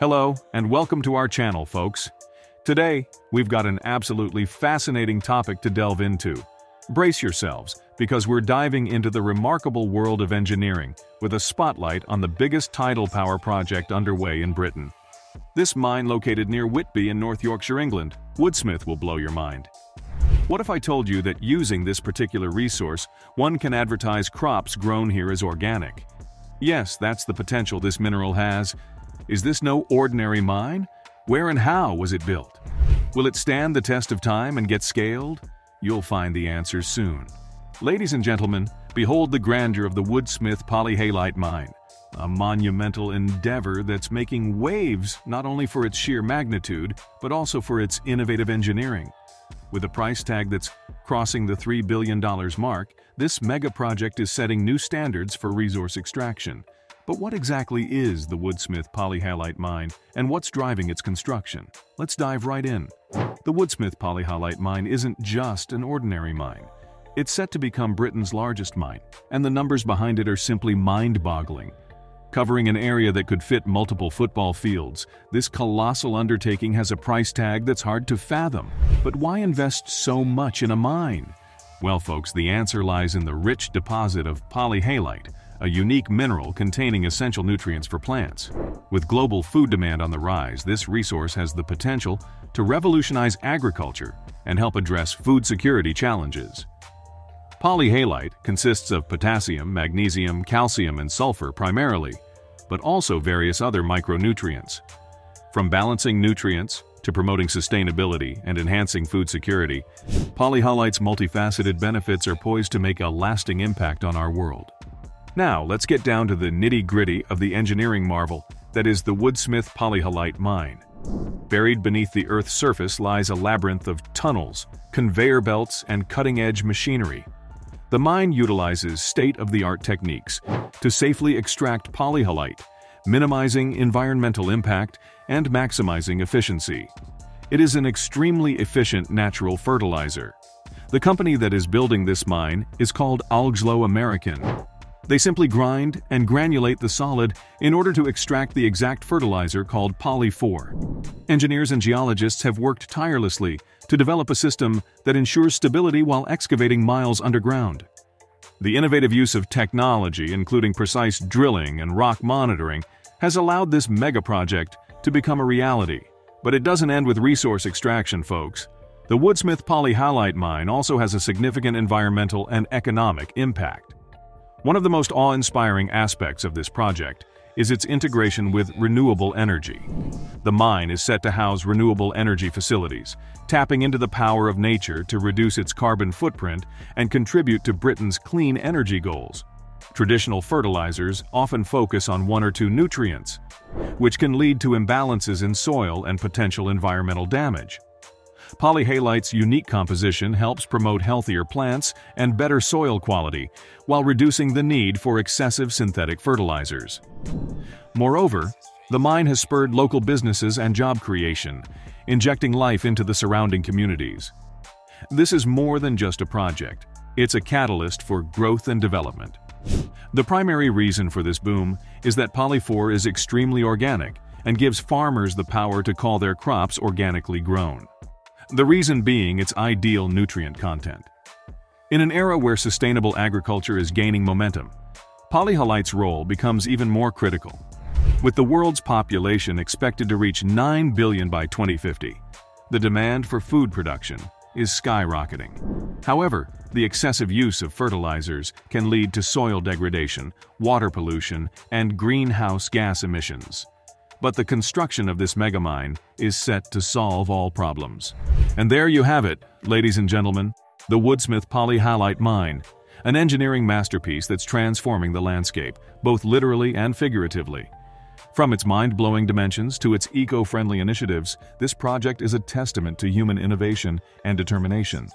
Hello, and welcome to our channel, folks. Today, we've got an absolutely fascinating topic to delve into. Brace yourselves, because we're diving into the remarkable world of engineering with a spotlight on the biggest tidal power project underway in Britain. This mine located near Whitby in North Yorkshire, England, Woodsmith will blow your mind. What if I told you that using this particular resource, one can advertise crops grown here as organic? Yes, that's the potential this mineral has, is this no ordinary mine? Where and how was it built? Will it stand the test of time and get scaled? You'll find the answers soon. Ladies and gentlemen, behold the grandeur of the Woodsmith polyhalite mine, a monumental endeavor that's making waves not only for its sheer magnitude, but also for its innovative engineering. With a price tag that's crossing the $3 billion mark, this mega project is setting new standards for resource extraction. But what exactly is the Woodsmith polyhalite mine and what's driving its construction? Let's dive right in. The Woodsmith polyhalite mine isn't just an ordinary mine. It's set to become Britain's largest mine, and the numbers behind it are simply mind-boggling. Covering an area that could fit multiple football fields, this colossal undertaking has a price tag that's hard to fathom. But why invest so much in a mine? Well, folks, the answer lies in the rich deposit of polyhalite, a unique mineral containing essential nutrients for plants. With global food demand on the rise, this resource has the potential to revolutionize agriculture and help address food security challenges. Polyhalite consists of potassium, magnesium, calcium, and sulfur primarily, but also various other micronutrients. From balancing nutrients to promoting sustainability and enhancing food security, polyhalite's multifaceted benefits are poised to make a lasting impact on our world. Now, let's get down to the nitty-gritty of the engineering marvel that is the Woodsmith polyhalite mine. Buried beneath the Earth's surface lies a labyrinth of tunnels, conveyor belts, and cutting-edge machinery. The mine utilizes state-of-the-art techniques to safely extract polyhalite, minimizing environmental impact and maximizing efficiency. It is an extremely efficient natural fertilizer. The company that is building this mine is called Anglo American, they simply grind and granulate the solid in order to extract the exact fertilizer called Poly4. Engineers and geologists have worked tirelessly to develop a system that ensures stability while excavating miles underground. The innovative use of technology, including precise drilling and rock monitoring, has allowed this mega project to become a reality. But it doesn't end with resource extraction, folks. The Woodsmith polyhalite mine also has a significant environmental and economic impact. One of the most awe-inspiring aspects of this project is its integration with renewable energy. The mine is set to house renewable energy facilities, tapping into the power of nature to reduce its carbon footprint and contribute to Britain's clean energy goals. Traditional fertilizers often focus on one or two nutrients, which can lead to imbalances in soil and potential environmental damage. Polyhalite's unique composition helps promote healthier plants and better soil quality, while reducing the need for excessive synthetic fertilizers. Moreover, the mine has spurred local businesses and job creation, injecting life into the surrounding communities. This is more than just a project. It's a catalyst for growth and development. The primary reason for this boom is that Poly4 is extremely organic and gives farmers the power to call their crops organically grown the reason being its ideal nutrient content. In an era where sustainable agriculture is gaining momentum, polyhalite's role becomes even more critical. With the world's population expected to reach 9 billion by 2050, the demand for food production is skyrocketing. However, the excessive use of fertilizers can lead to soil degradation, water pollution, and greenhouse gas emissions. But the construction of this megamine is set to solve all problems. And there you have it, ladies and gentlemen, the Woodsmith Polyhalite Mine, an engineering masterpiece that's transforming the landscape, both literally and figuratively. From its mind-blowing dimensions to its eco-friendly initiatives, this project is a testament to human innovation and determination.